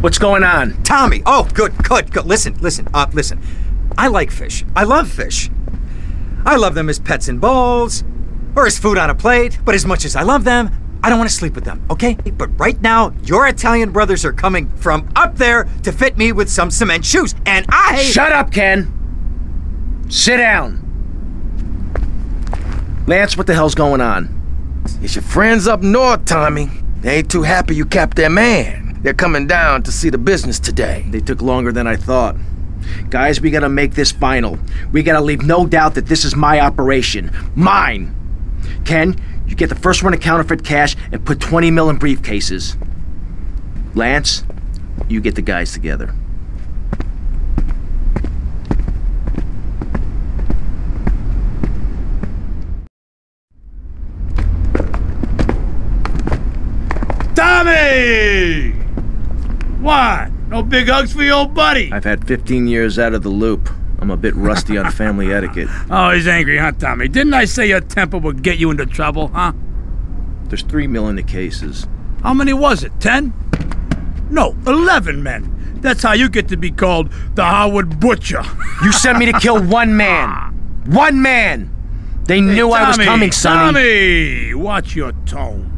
What's going on? Tommy! Oh, good, good, good. Listen, listen, uh, listen. I like fish. I love fish. I love them as pets in bowls or as food on a plate, but as much as I love them, I don't want to sleep with them, okay? But right now, your Italian brothers are coming from up there to fit me with some cement shoes, and I. Shut up, Ken! Sit down. Lance, what the hell's going on? It's your friends up north, Tommy. They ain't too happy you capped their man. They're coming down to see the business today. They took longer than I thought. Guys, we gotta make this final. We gotta leave no doubt that this is my operation. Mine! Ken, you get the first run of counterfeit cash and put 20 mil in briefcases. Lance, you get the guys together. Tommy! What? No big hugs for your old buddy? I've had 15 years out of the loop. I'm a bit rusty on family etiquette. Oh, he's angry, huh, Tommy? Didn't I say your temper would get you into trouble, huh? There's three million the cases. How many was it? Ten? No, eleven men. That's how you get to be called the Harwood Butcher. You sent me to kill one man. One man. They knew I was coming, Sonny. Tommy, watch your tone.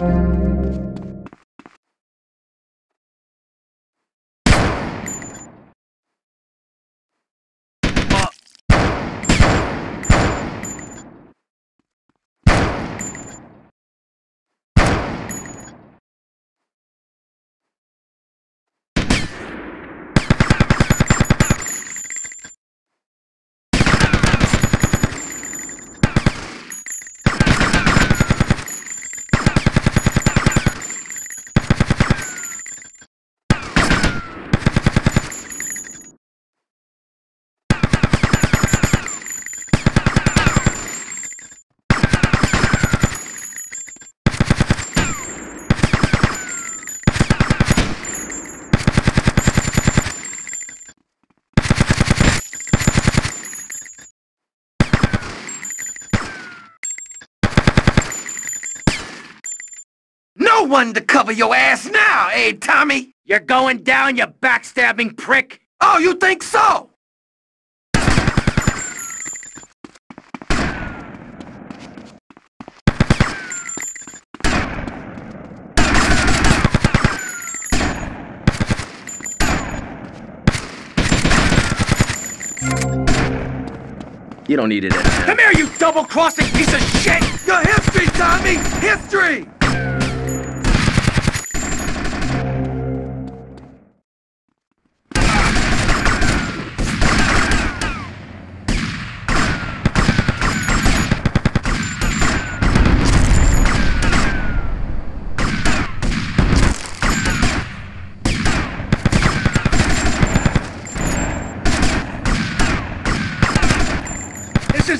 No one to cover your ass now, eh, Tommy? You're going down, you backstabbing prick! Oh, you think so? You don't need it anymore. Come here, you double-crossing piece of shit! Your history, Tommy! History!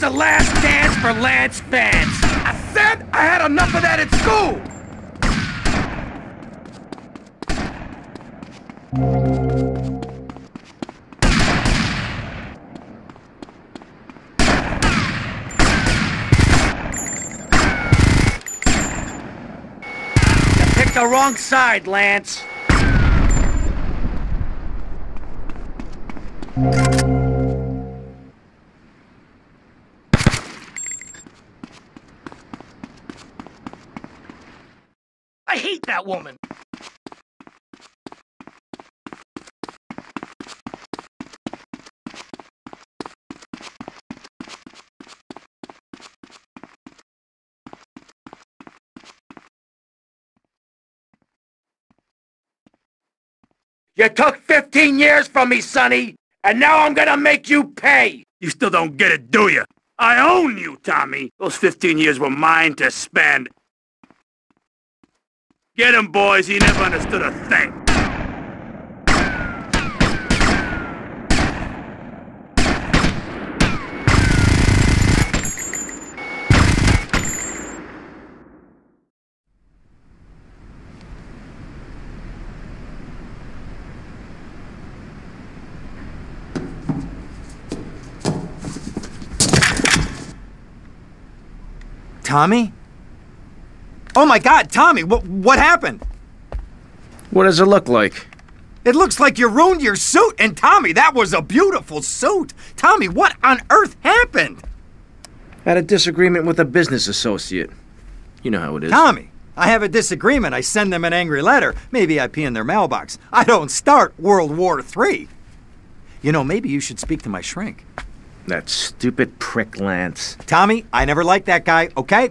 The last dance for Lance Vance. I said I had enough of that at school! You picked the wrong side, Lance. hate that woman! You took 15 years from me, Sonny, and now I'm gonna make you pay! You still don't get it, do you? I own you, Tommy! Those 15 years were mine to spend. Get him, boys. He never understood a thing. Tommy? Oh my god, Tommy, what, what happened? What does it look like? It looks like you ruined your suit, and Tommy, that was a beautiful suit. Tommy, what on earth happened? Had a disagreement with a business associate. You know how it is. Tommy, I have a disagreement. I send them an angry letter. Maybe I pee in their mailbox. I don't start World War III. You know, maybe you should speak to my shrink. That stupid prick Lance. Tommy, I never liked that guy, okay?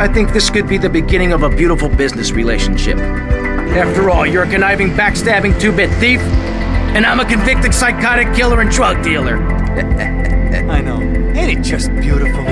I think this could be the beginning of a beautiful business relationship. After all, you're a conniving, backstabbing two bit thief, and I'm a convicted psychotic killer and drug dealer. I know. Ain't it just beautiful?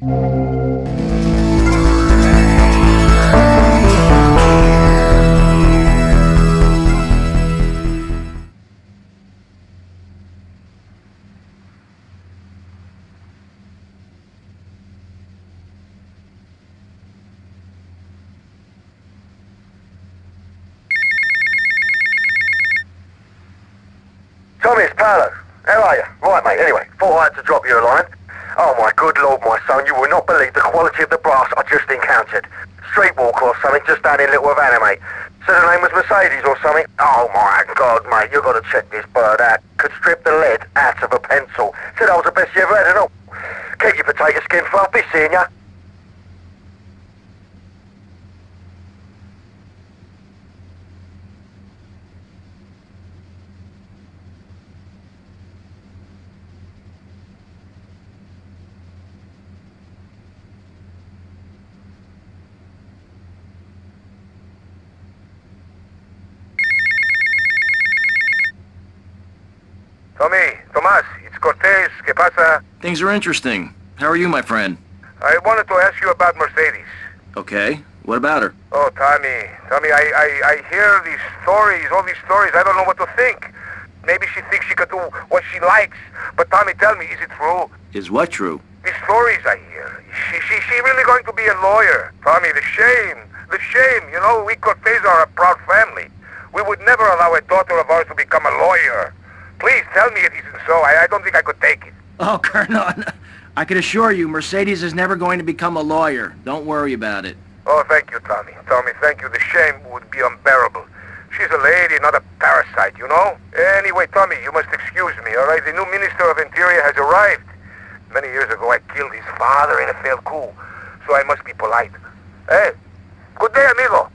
It's Paolo. How are you? Right, mate. Anyway, thought I had to drop you a line. Oh, my good lord, my son, you will not believe the quality of the brass I just encountered. Streetwalker or something just down in Little Havana, mate. Said her name was Mercedes or something. Oh, my God, mate, You've got to check this bird out. Could strip the lead out of a pencil. Said I was the best you ever had and all. Keep your potato skin fluffy, seeing ya. Tommy, Tomas, it's Cortez. ¿Qué pasa? Things are interesting. How are you, my friend? I wanted to ask you about Mercedes. Okay. What about her? Oh, Tommy, Tommy, I, I, I hear these stories, all these stories. I don't know what to think. Maybe she thinks she could do what she likes. But Tommy, tell me, is it true? Is what true? These stories I hear. She, she, she really going to be a lawyer? Tommy, the shame, the shame. You know, we Cortez are a proud family. We would never allow a daughter of ours to become a lawyer. Please tell me it isn't so. I, I don't think I could take it. Oh, Colonel, I can assure you, Mercedes is never going to become a lawyer. Don't worry about it. Oh, thank you, Tommy. Tommy, thank you. The shame would be unbearable. She's a lady, not a parasite, you know? Anyway, Tommy, you must excuse me, all right? The new Minister of Interior has arrived. Many years ago, I killed his father in a failed coup, so I must be polite. Hey, good day, amigo.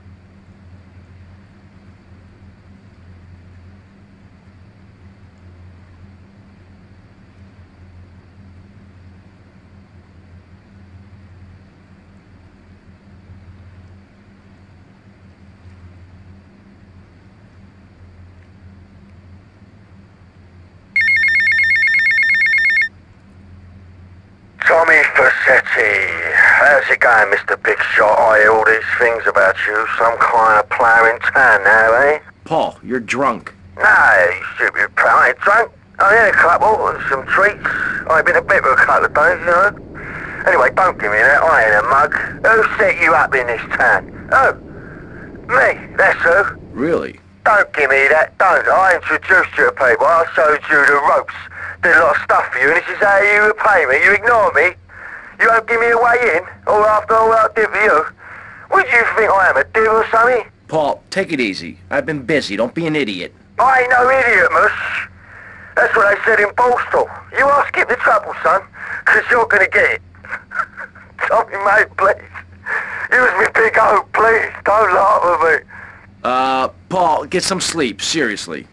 Tommy How's it going, Mr. Big Shot? I hear all these things about you. Some kind of player in town now, eh? Paul, you're drunk. No, you stupid pal. I ain't drunk. I had a couple and some treats. I've been a bit for a couple of days, you know. Anyway, don't give me that. I ain't a mug. Who set you up in this town? Oh, me. That's who. Really? Don't give me that, don't. I introduced you to people. I showed you the ropes. Did a lot of stuff for you, and this is how you repay me. You ignore me. You won't give me a way in, or after all I did for you. What do you think I am, a div or something? Paul, take it easy. I've been busy. Don't be an idiot. I ain't no idiot, mush. That's what I said in Postal. You are skip the trouble, son, because you're going to get it. Tommy, mate, please. Use me big hope, please. Don't laugh at me. Uh, Paul, get some sleep. Seriously.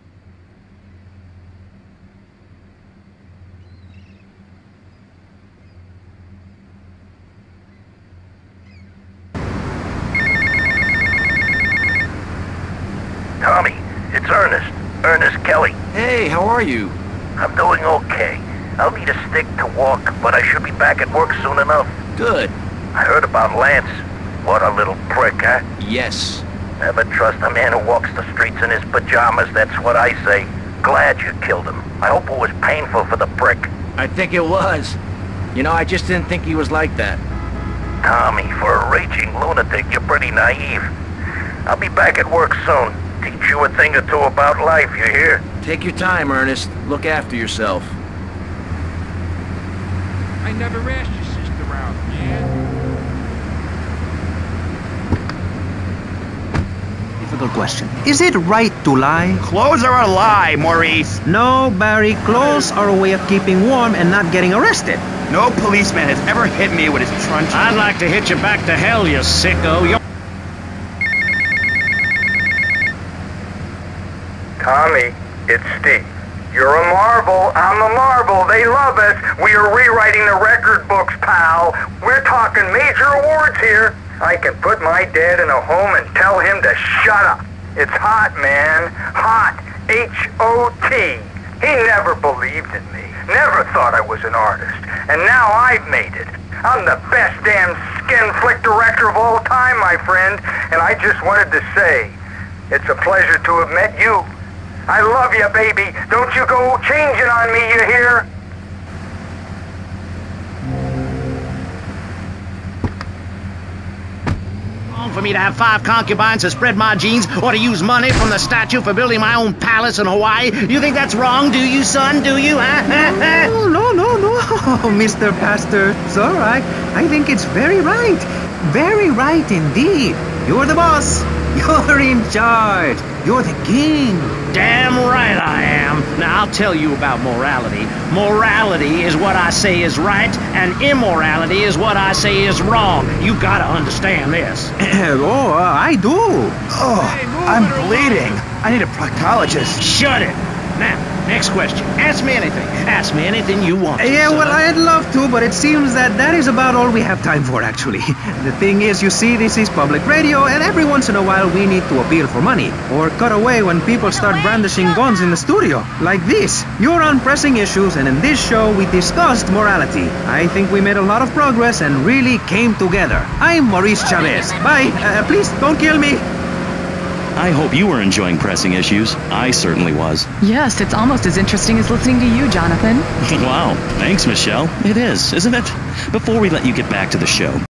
Tommy, it's Ernest. Ernest Kelly. Hey, how are you? I'm doing okay. I'll need a stick to walk, but I should be back at work soon enough. Good. I heard about Lance. What a little prick, huh? Yes. Never trust a man who walks the streets in his pajamas, that's what I say. Glad you killed him. I hope it was painful for the prick. I think it was. You know, I just didn't think he was like that. Tommy, for a raging lunatic, you're pretty naive. I'll be back at work soon. Teach you a thing or two about life, you hear? Take your time, Ernest. Look after yourself. I never asked your sister out, man. Difficult question. Is it right to lie? Clothes are a lie, Maurice. No, Barry. Clothes are a way of keeping warm and not getting arrested. No policeman has ever hit me with his truncheon. I'd like to hit you back to hell, you sicko. You Tommy, it's Steve. You're a marvel. I'm a marvel. They love us. We are rewriting the record books, pal. We're talking major awards here. I can put my dad in a home and tell him to shut up. It's hot, man. Hot. H-O-T. He never believed in me. Never thought I was an artist. And now I've made it. I'm the best damn skin flick director of all time, my friend. And I just wanted to say, it's a pleasure to have met you. I love you, baby. Don't you go changing on me, you hear? Wrong for me to have five concubines to spread my genes or to use money from the statue for building my own palace in Hawaii? You think that's wrong, do you, son? Do you? Huh? Oh, no, no, no, no, Mr. Pastor. It's all right. I think it's very right. Very right indeed. You're the boss. You're in charge. You're the king. Damn right I am. Now I'll tell you about morality. Morality is what I say is right, and immorality is what I say is wrong. You gotta understand this. oh, uh, I do. Oh, I'm bleeding. I need a proctologist. Shut it. Now, next question. Ask me anything. Ask me anything you want. to, Yeah, well. I'd love to, but it seems that that is about all we have time for, actually. The thing is, you see, this is public radio, and every once in a while we need to appeal for money, or cut away when people start brandishing guns in the studio. Like this. You're on pressing issues, and in this show we discussed morality. I think we made a lot of progress and really came together. I'm Maurice Chavez. Bye. Uh, please, don't kill me. I hope you were enjoying pressing issues. I certainly was. Yes, it's almost as interesting as listening to you, Jonathan. wow. Thanks, Michelle. It is, isn't it? Before we let you get back to the show,